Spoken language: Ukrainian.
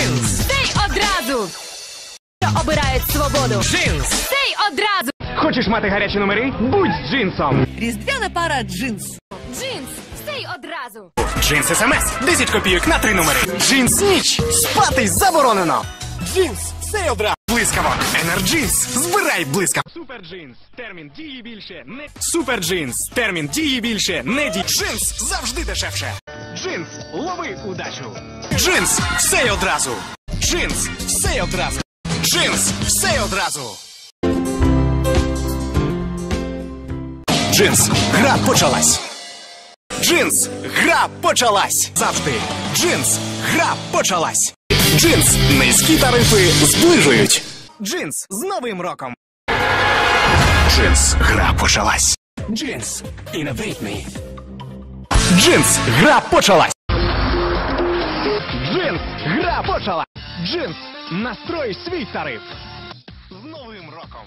Джинс. Цей одразу. Що обирають свободу. Джинс. Цей одразу. Хочеш мати гарячі номери? Будь з джинсом. Різдвяна пара джинс. Джинс. Цей одразу. Джинс СМС. 10 копійок на три номери. Джинс ніч. Спати заборонено. Джинс. Все одразу. Блискаво. Енерджинс. Збирай блискаво. Супер джинс. Термін дії більше. Не супер джинс. Термін дії більше. Не ді. Джинс завжди дешевше. Джинс. Лови удачу. Джинс. Все одразу. Джинс. Все одразу. Джинс. Все одразу. Джинс. Гра почалась. Джинс, гра почалась! Завжди. Джинс, гра почалась. Джинс, низькі тарифи зближують. Джинс з новим роком. Джинс, гра почалась. Джинс, me. Джинс, гра почалась. Джинс, гра почалась. Джинс, настрой свій тариф. З новим роком.